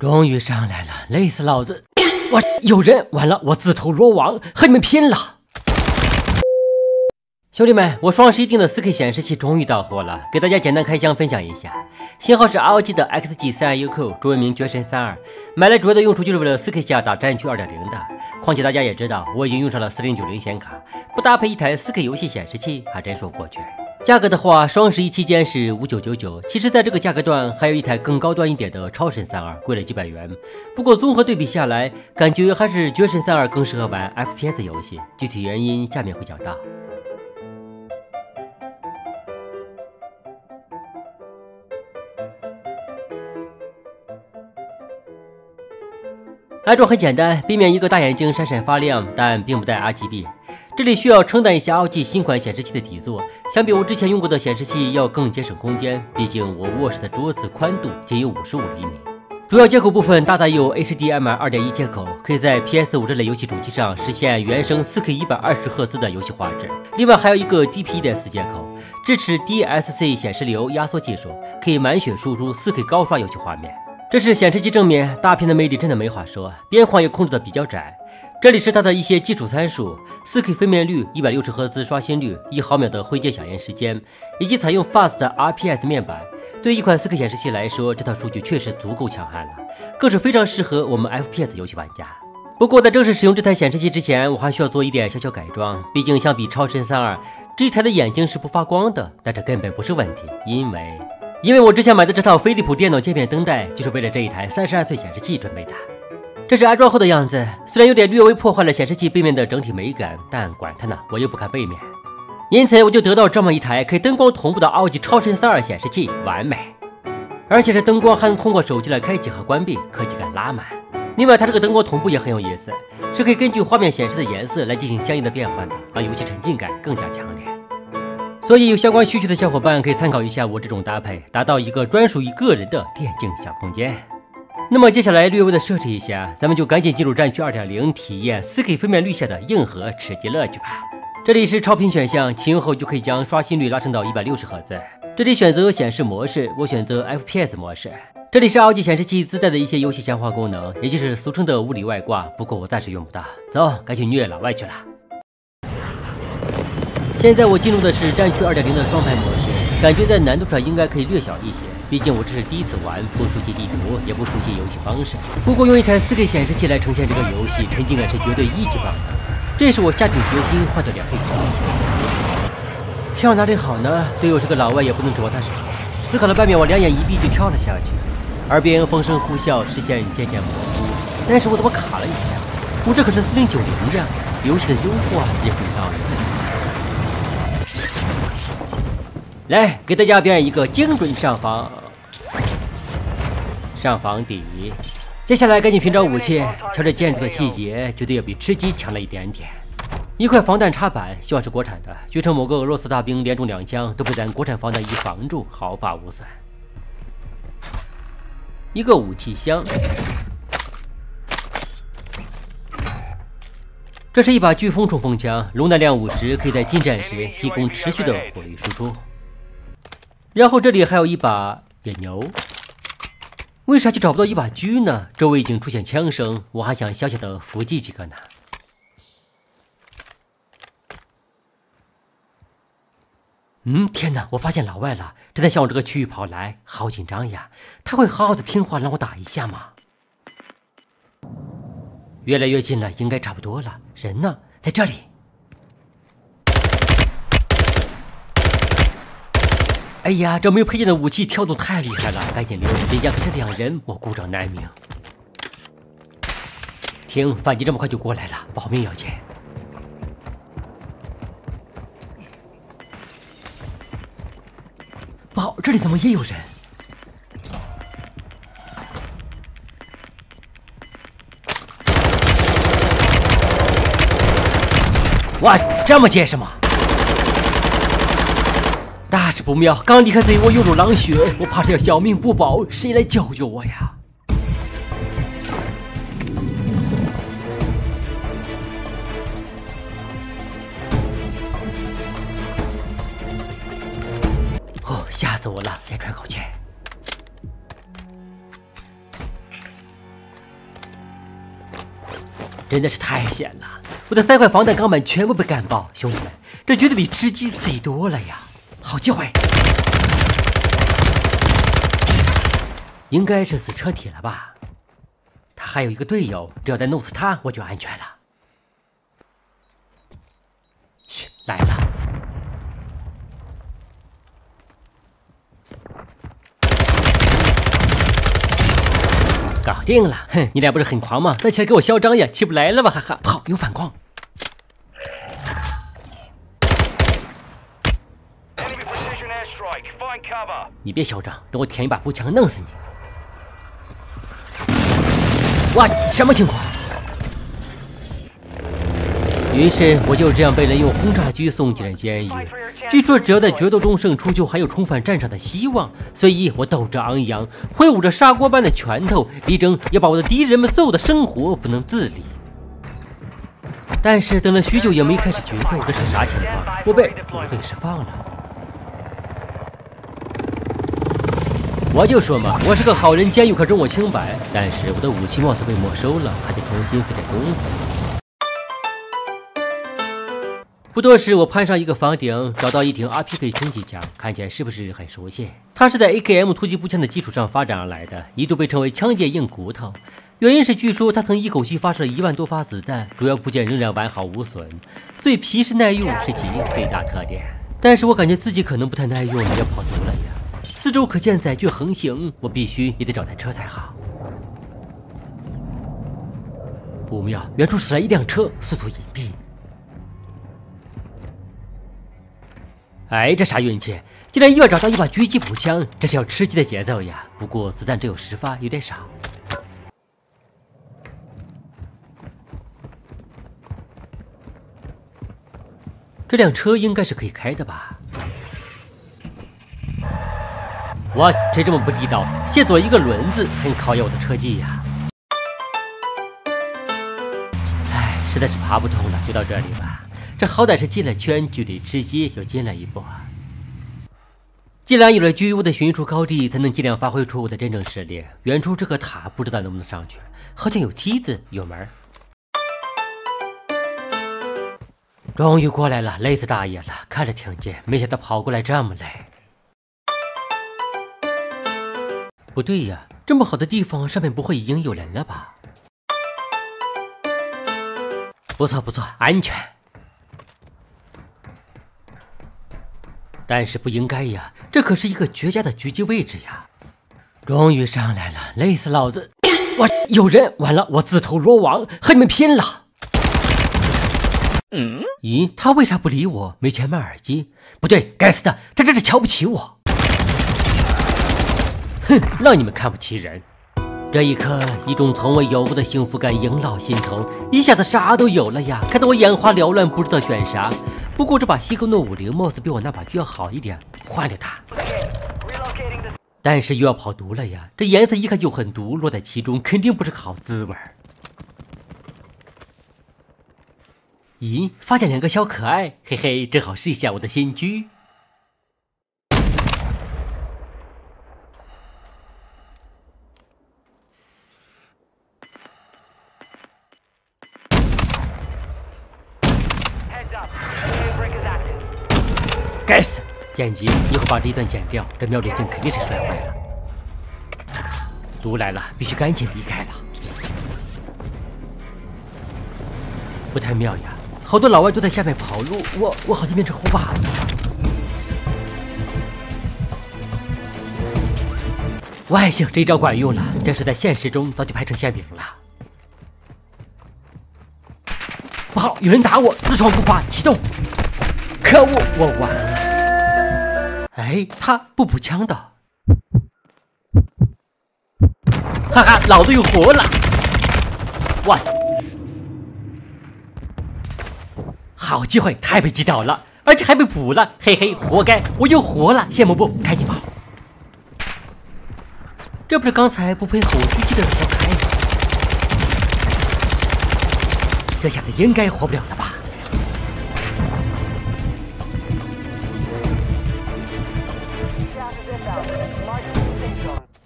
终于上来了，累死老子！我有人，完了，我自投罗网，和你们拼了！兄弟们，我双十一订的 4K 显示器终于到货了，给大家简单开箱分享一下。型号是 ROG 的 XG32UQ，中文名绝神三二。买来主要的用处就是为了 4K 下打战区2.0的。况且大家也知道，我已经用上了4090显卡，不搭配一台 4K 游戏显示器还真说不过去。价格的话，双十一期间是五九九九。其实，在这个价格段，还有一台更高端一点的超神三二，贵了几百元。不过综合对比下来，感觉还是绝神三二更适合玩 FPS 游戏。具体原因下面会讲到。安装很简单，背面一个大眼睛闪闪发亮，但并不带 RGB。这里需要称赞一下 ROG 新款显示器的底座，相比我之前用过的显示器要更节省空间。毕竟我卧室的桌子宽度仅有五十五厘米。主要接口部分搭载有 HDMI 2.1接口，可以在 PS5 这类游戏主机上实现原生 4K 120赫兹的游戏画质。另外还有一个 DP1.4 接口，支持 DSC 显示流压缩技术，可以满血输出 4K 高刷游戏画面。这是显示器正面，大屏的魅力真的没话说，边框也控制的比较窄。这里是它的一些基础参数：4K 分辨率、160赫兹刷新率、一毫秒的灰阶响应时间，以及采用 Fast RPS 面板。对一款 4K 显示器来说，这套数据确实足够强悍了，更是非常适合我们 FPS 游戏玩家。不过在正式使用这台显示器之前，我还需要做一点小小改装。毕竟相比超神三二，这一台的眼睛是不发光的，但这根本不是问题，因为。因为我之前买的这套飞利浦电脑界面灯带，就是为了这一台三十二寸显示器准备的。这是安装后的样子，虽然有点略微破坏了显示器背面的整体美感，但管它呢，我又不看背面。因此我就得到这么一台可以灯光同步的 ROG 超神三二显示器，完美。而且这灯光还能通过手机来开启和关闭，科技感拉满。另外它这个灯光同步也很有意思，是可以根据画面显示的颜色来进行相应的变换的，让游戏沉浸感更加强烈。所以有相关需求的小伙伴可以参考一下我这种搭配，达到一个专属于个人的电竞小空间。那么接下来略微的设置一下，咱们就赶紧进入战区二点零，体验 4K 分辨率下的硬核吃鸡乐趣吧。这里是超频选项，启用后就可以将刷新率拉升到一百六十赫兹。这里选择显示模式，我选择 FPS 模式。这里是 ROG 显示器自带的一些游戏强化功能，也就是俗称的物理外挂，不过我暂时用不到。走，该去虐老外去了。现在我进入的是战区二点零的双排模式，感觉在难度上应该可以略小一些，毕竟我这是第一次玩，不熟悉地图，也不熟悉游戏方式。不过用一台 4K 显示器来呈现这个游戏，沉浸感是绝对一级棒的。这也是我下定决心换掉两 K 显示器。跳哪里好呢？队友是个老外，也不能折他什么。思考了半秒，我两眼一闭就跳了下去，耳边风声呼啸，视线渐渐模糊。但是我怎么卡了一下？我这可是4090呀，游戏的优化也很到位。来，给大家表演一个精准上房，上房底。接下来赶紧寻找武器，瞧这建筑的细节，绝对要比吃鸡强了一点点。一块防弹插板，希望是国产的。据称某个俄罗斯大兵连中两枪都被咱国产防弹衣防住，毫发无损。一个武器箱，这是一把飓风冲锋枪，容弹量五十，可以在近战时提供持续的火力输出。然后这里还有一把野牛，为啥就找不到一把狙呢？周围已经出现枪声，我还想小小的伏击几个呢。嗯，天哪！我发现老外了，正在向我这个区域跑来，好紧张呀！他会好好的听话让我打一下吗？越来越近了，应该差不多了。人呢？在这里。哎呀，这没有配件的武器跳动太厉害了，赶紧溜！人家可是两人，我孤掌难鸣。停，反击这么快就过来了，保命要紧。不好，这里怎么也有人？哇，这么结实吗？大事不妙！刚离开贼窝，又入狼穴，我怕是要小命不保，谁来救救我呀？哦，吓死我了！先喘口气。真的是太险了！我的三块防弹钢板全部被干爆，兄弟们，这绝对比吃鸡刺激多了呀！好机会，应该是死车体了吧？他还有一个队友，只要再弄死他，我就安全了。嘘，来了。搞定了！哼，你俩不是很狂吗？再起来给我嚣张呀！起不来了吧？哈哈！跑，有反光。你别嚣张，等我填一把步枪弄死你！哇，什么情况？于是我就这样被人用轰炸机送进了监狱。据说只要在决斗中胜出，就还有重返战场的希望。所以我斗志昂扬，挥舞着砂锅般的拳头，力争要把我的敌人们揍得生活不能自理。但是等了许久也没开始决斗，这是啥情况？我被部队释放了。我就说嘛，我是个好人，监狱可容我清白。但是我的武器貌似被没收了，还得重新费点功夫。不多时，我攀上一个房顶，找到一挺 RPK 轻机枪，看起来是不是很熟悉？它是在 AKM 突击步枪的基础上发展而来的，一度被称为“枪界硬骨头”。原因是据说它曾一口气发射了一万多发子弹，主要部件仍然完好无损，所以皮实耐用是其最大特点。但是我感觉自己可能不太耐用，要跑毒了！四周可见载具横行，我必须也得找台车才好。不妙，远处驶来一辆车，速度隐蔽。哎，这啥运气！竟然意外找到一把狙击步枪，这是要吃鸡的节奏呀！不过子弹只有十发，有点少。这辆车应该是可以开的吧？我谁这么不地道？卸做一个轮子，很考验我的车技呀！哎，实在是爬不通了，就到这里吧。这好歹是进了圈，距离吃鸡又近了一步。既然有了居屋的寻处高地，才能尽量发挥出我的真正实力。远处这个塔不知道能不能上去，好像有梯子，有门。终于过来了，累死大爷了！看着挺近，没想到跑过来这么累。不对呀，这么好的地方，上面不会已经有人了吧？不错不错，安全。但是不应该呀，这可是一个绝佳的狙击位置呀！终于上来了，累死老子！我，有人！完了，我自投罗网，和你们拼了！嗯？咦，他为啥不理我？没钱买耳机？不对，该死的，他这是瞧不起我！哼，让你们看不起人！这一刻，一种从未有过的幸福感萦绕心头，一下子啥都有了呀！看得我眼花缭乱，不知道选啥。不过这把西格诺五零貌似比我那把狙要好一点，换了它。但是又要跑毒了呀！这颜色一看就很毒，落在其中肯定不是个好滋味。咦，发现两个小可爱，嘿嘿，正好试一下我的新狙。该死！剪辑，一会把这一段剪掉，这瞄准镜肯定是摔坏了。毒来了，必须赶紧离开了。不太妙呀，好多老外都在下面跑路，我我好像变成猴娃子了。万幸，这一招管用了，这是在现实中早就拍成馅饼了。不好，有人打我！自创步伐启动。可恶，我完了。哎，他不补枪的，哈哈，老子又活了！哇，好机会，太被击倒了，而且还被补了，嘿嘿，活该，我又活了，羡慕不？赶紧跑！这不是刚才不配吼狙击的人活该吗？这下子应该活不了了吧？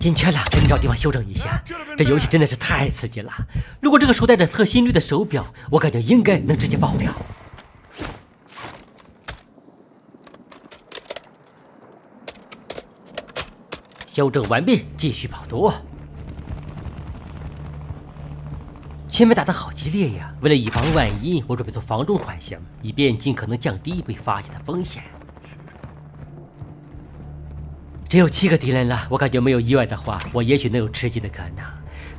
进圈了，赶紧找地方休整一下。这游戏真的是太刺激了。如果这个时候带着测心率的手表，我感觉应该能直接爆表。修正完毕，继续跑毒。前面打得好激烈呀！为了以防万一，我准备做防重款型，以便尽可能降低被发现的风险。只有七个敌人了，我感觉没有意外的话，我也许能有吃鸡的可能。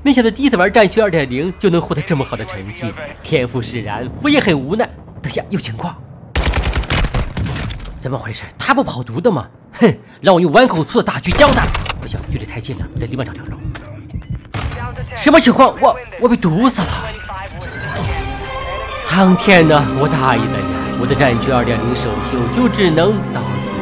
没想到第一次玩战区二点零就能获得这么好的成绩，天赋使然，我也很无奈。等下有情况，怎么回事？他不跑毒的吗？哼，让我用碗口粗的大狙教他！不行，距离太近了，得另外找条路。什么情况？我我被毒死了！苍天呐，我大意了呀！我的战区二点零首秀就只能到此。